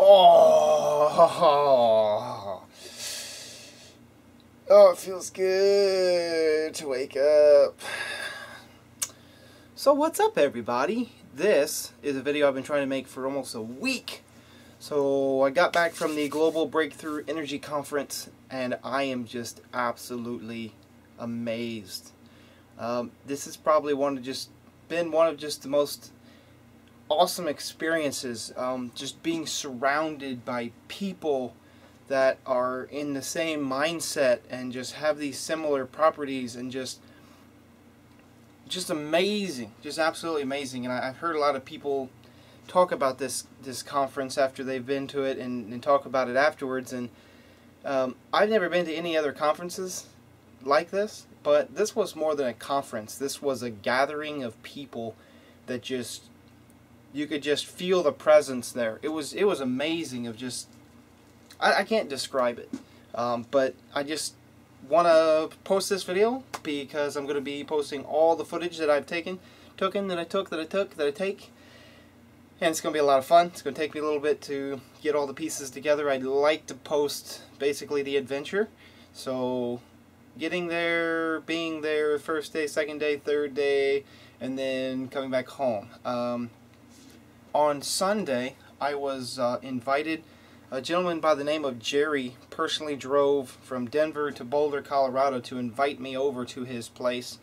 Oh, oh, it feels good to wake up. So what's up everybody? This is a video I've been trying to make for almost a week. So I got back from the Global Breakthrough Energy Conference and I am just absolutely amazed. Um, this has probably one of just been one of just the most awesome experiences. Um, just being surrounded by people that are in the same mindset and just have these similar properties and just just amazing, just absolutely amazing. And I, have heard a lot of people talk about this this conference after they've been to it and, and talk about it afterwards. And um, I've never been to any other conferences like this, but this was more than a conference. This was a gathering of people that just you could just feel the presence there. It was it was amazing. Of just I, I can't describe it, um, but I just want to post this video because I'm going to be posting all the footage that I've taken, taken that I took, that I took, that I take. And it's going to be a lot of fun. It's going to take me a little bit to get all the pieces together. I'd like to post basically the adventure. So getting there, being there, first day, second day, third day, and then coming back home. Um, on Sunday, I was uh, invited. A gentleman by the name of Jerry personally drove from Denver to Boulder, Colorado to invite me over to his place.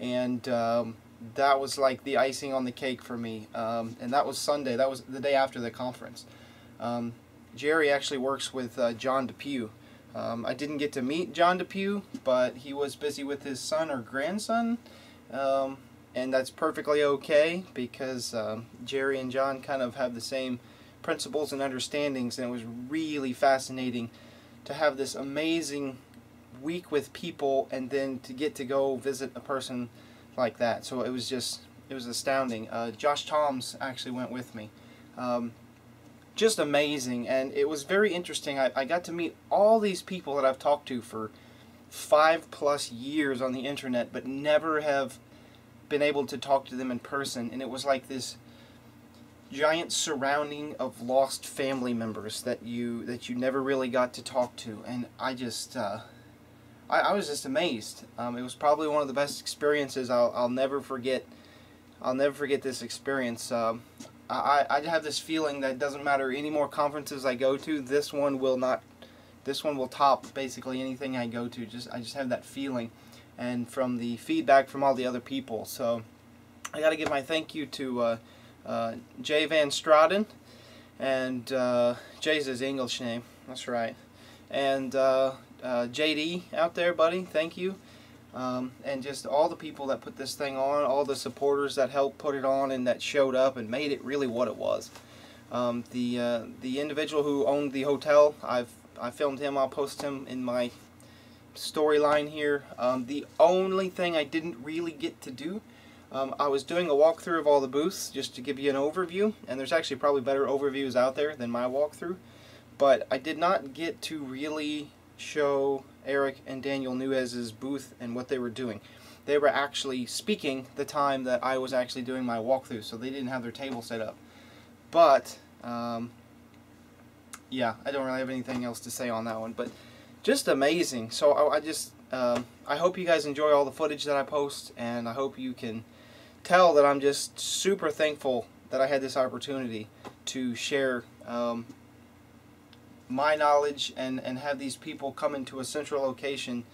And um, that was like the icing on the cake for me. Um, and that was Sunday. That was the day after the conference. Um, Jerry actually works with uh, John Depew. Um, I didn't get to meet John Depew, but he was busy with his son or grandson. And that's perfectly okay because um, Jerry and John kind of have the same principles and understandings and it was really fascinating to have this amazing week with people and then to get to go visit a person like that. So it was just it was astounding. Uh, Josh Toms actually went with me. Um, just amazing and it was very interesting. I, I got to meet all these people that I've talked to for five plus years on the internet but never have been able to talk to them in person, and it was like this giant surrounding of lost family members that you that you never really got to talk to, and I just uh, I, I, was just amazed. Um, it was probably one of the best experiences I'll, I'll never forget. I'll never forget this experience. Um, I, I have this feeling that doesn't matter any more conferences I go to, this one will not. This one will top basically anything I go to. Just I just have that feeling and from the feedback from all the other people. So I got to give my thank you to uh, uh, Jay Van Straaten, and uh, Jay's his English name, that's right, and uh, uh, JD out there, buddy, thank you. Um, and just all the people that put this thing on, all the supporters that helped put it on and that showed up and made it really what it was. Um, the uh, the individual who owned the hotel, I've I filmed him. I'll post him in my storyline here. Um, the only thing I didn't really get to do, um, I was doing a walkthrough of all the booths just to give you an overview, and there's actually probably better overviews out there than my walkthrough, but I did not get to really show Eric and Daniel Nuez's booth and what they were doing. They were actually speaking the time that I was actually doing my walkthrough, so they didn't have their table set up. But, um, yeah, I don't really have anything else to say on that one, but just amazing. So I, I just um, I hope you guys enjoy all the footage that I post, and I hope you can tell that I'm just super thankful that I had this opportunity to share um, my knowledge and, and have these people come into a central location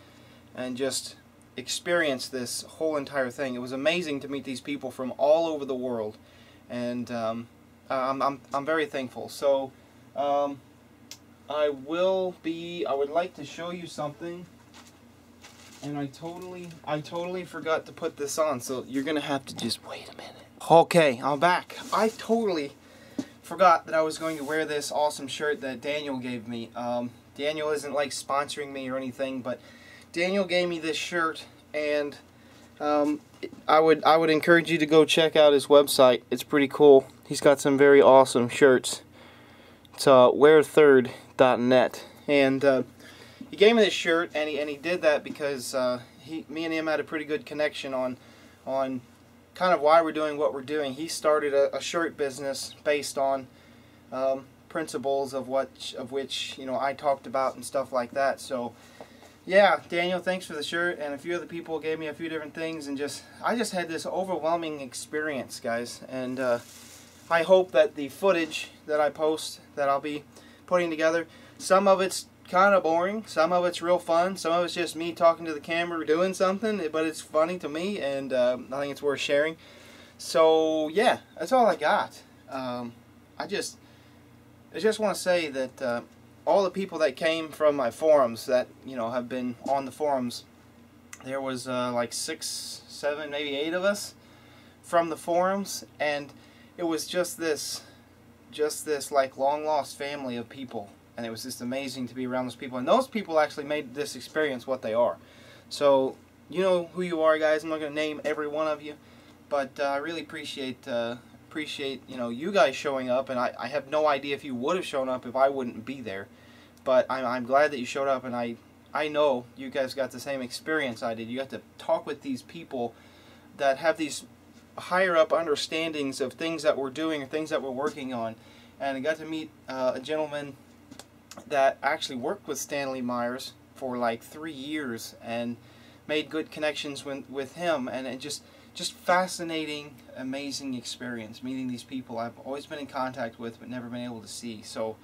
and just experience this whole entire thing. It was amazing to meet these people from all over the world, and um, I'm, I'm, I'm very thankful. So, um, I will be, I would like to show you something. And I totally, I totally forgot to put this on. So you're to have to just wait a minute. Okay, I'm back. I totally forgot that I was going to wear this awesome shirt that Daniel gave me. Um, Daniel isn't like sponsoring me or anything, but Daniel gave me this shirt and um, I would I would encourage you to go check out his website. It's pretty cool. He's got some very awesome shirts. Uh, Wear Third net. And uh, he gave me this shirt and he, and he did that because uh, he me and him had a pretty good connection on on kind of why we're doing what we're doing. He started a, a shirt business based on um, principles of what of which you know I talked about and stuff like that. So yeah, Daniel, thanks for the shirt, and a few other people gave me a few different things, and just I just had this overwhelming experience, guys, and uh, I hope that the footage that I post that I'll be putting together, some of it's kind of boring, some of it's real fun, some of it's just me talking to the camera doing something, but it's funny to me, and uh, I think it's worth sharing. So yeah, that's all I got. Um, I just I just want to say that uh, all the people that came from my forums that you know have been on the forums, there was uh, like six, seven, maybe eight of us from the forums, and it was just this, just this like long lost family of people, and it was just amazing to be around those people, and those people actually made this experience what they are. So you know who you are, guys. I'm not going to name every one of you, but uh, I really appreciate uh, appreciate you know you guys showing up. And I, I have no idea if you would have shown up if I wouldn't be there. But I'm, I'm glad that you showed up. And I I know you guys got the same experience I did. You got to talk with these people that have these higher up understandings of things that we're doing or things that we're working on and I got to meet uh, a gentleman that actually worked with Stanley Meyers for like three years and made good connections with, with him and it just just fascinating, amazing experience meeting these people I've always been in contact with but never been able to see. So,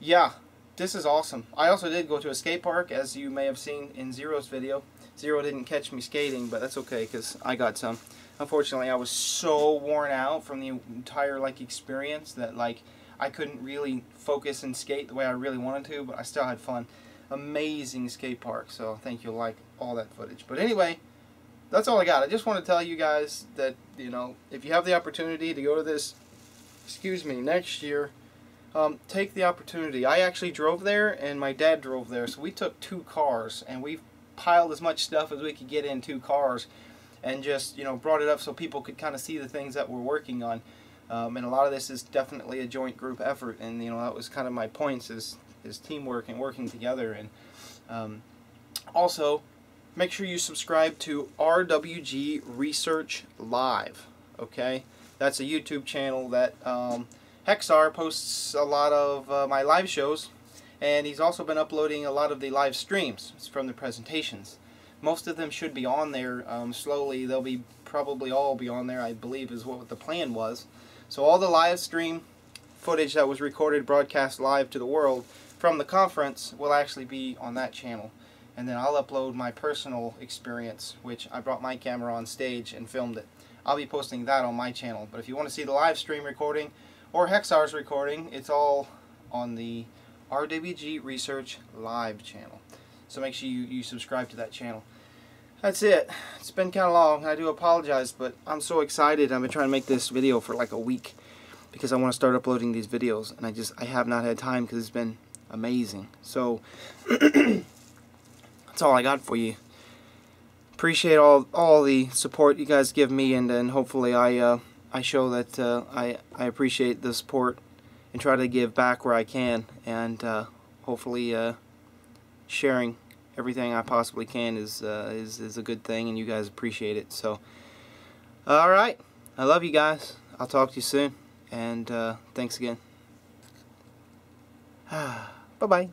yeah, this is awesome. I also did go to a skate park, as you may have seen in Zero's video. Zero didn't catch me skating, but that's okay because I got some. Unfortunately, I was so worn out from the entire like experience that like I couldn't really focus and skate the way I really wanted to, but I still had fun. Amazing skate park, so I think you'll like all that footage. But anyway, that's all I got. I just want to tell you guys that, you know, if you have the opportunity to go to this, excuse me, next year, um, take the opportunity. I actually drove there and my dad drove there, so we took two cars and we piled as much stuff as we could get in two cars and just, you know, brought it up so people could kind of see the things that we're working on. Um, and a lot of this is definitely a joint group effort, and you know that was kind of my points is is teamwork and working together. And um, also, make sure you subscribe to RWG Research Live. Okay, that's a YouTube channel that um, Hexar posts a lot of uh, my live shows, and he's also been uploading a lot of the live streams from the presentations. Most of them should be on there um, slowly. They'll be probably all be on there. I believe is what the plan was. So all the live stream footage that was recorded, broadcast live to the world from the conference will actually be on that channel and then I'll upload my personal experience which I brought my camera on stage and filmed it. I'll be posting that on my channel but if you want to see the live stream recording or Hexar's recording it's all on the RWG Research Live channel so make sure you, you subscribe to that channel. That's it. It's been kind of long. I do apologize, but I'm so excited. I've been trying to make this video for like a week because I want to start uploading these videos, and I just I have not had time because it's been amazing. So that's all I got for you. Appreciate all all the support you guys give me, and then hopefully I uh, I show that uh, I I appreciate the support and try to give back where I can, and uh, hopefully uh, sharing everything I possibly can is uh, is is a good thing, and you guys appreciate it. So, all right, I love you guys. I'll talk to you soon, and uh, thanks again. bye bye.